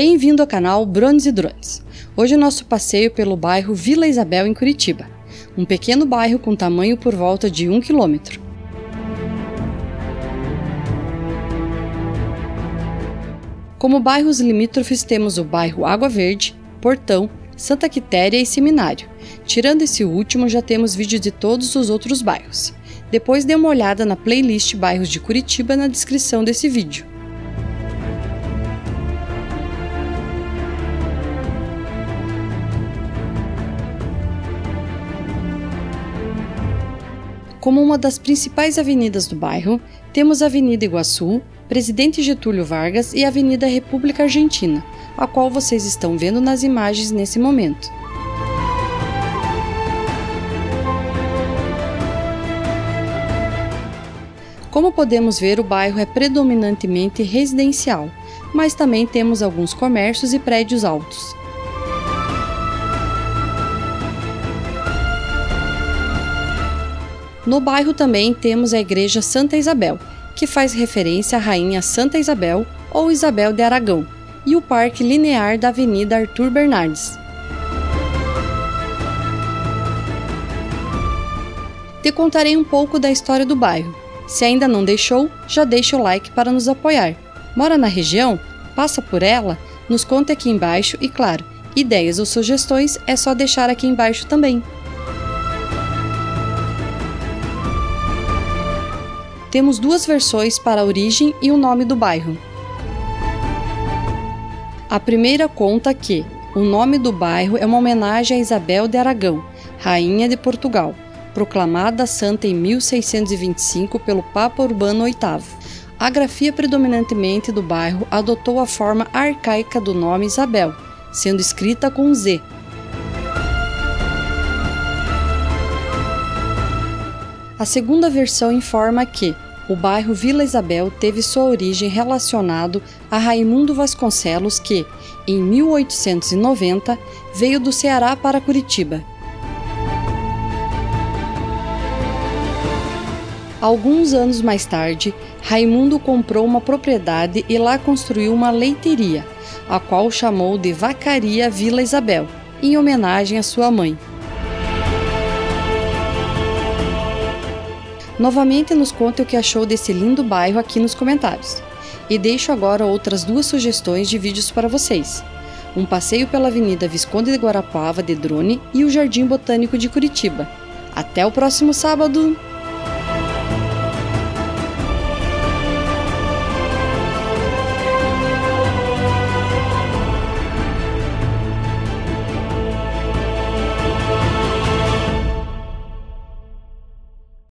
Bem-vindo ao canal Brones e Drones. Hoje é nosso passeio pelo bairro Vila Isabel em Curitiba, um pequeno bairro com tamanho por volta de um quilômetro. Como bairros limítrofes temos o bairro Água Verde, Portão, Santa Quitéria e Seminário. Tirando esse último, já temos vídeos de todos os outros bairros. Depois dê uma olhada na playlist Bairros de Curitiba na descrição desse vídeo. Como uma das principais avenidas do bairro, temos a Avenida Iguaçu, Presidente Getúlio Vargas e a Avenida República Argentina, a qual vocês estão vendo nas imagens nesse momento. Como podemos ver, o bairro é predominantemente residencial, mas também temos alguns comércios e prédios altos. No bairro também temos a Igreja Santa Isabel, que faz referência à Rainha Santa Isabel ou Isabel de Aragão, e o Parque Linear da Avenida Arthur Bernardes. Te contarei um pouco da história do bairro. Se ainda não deixou, já deixa o like para nos apoiar. Mora na região? Passa por ela? Nos conte aqui embaixo e, claro, ideias ou sugestões é só deixar aqui embaixo também. Temos duas versões para a origem e o nome do bairro. A primeira conta que o nome do bairro é uma homenagem a Isabel de Aragão, rainha de Portugal, proclamada santa em 1625 pelo Papa Urbano VIII. A grafia predominantemente do bairro adotou a forma arcaica do nome Isabel, sendo escrita com Z. A segunda versão informa que o bairro Vila Isabel teve sua origem relacionado a Raimundo Vasconcelos, que, em 1890, veio do Ceará para Curitiba. Alguns anos mais tarde, Raimundo comprou uma propriedade e lá construiu uma leiteria, a qual chamou de Vacaria Vila Isabel, em homenagem à sua mãe. Novamente nos conte o que achou desse lindo bairro aqui nos comentários. E deixo agora outras duas sugestões de vídeos para vocês. Um passeio pela Avenida Visconde de Guarapava de drone e o Jardim Botânico de Curitiba. Até o próximo sábado!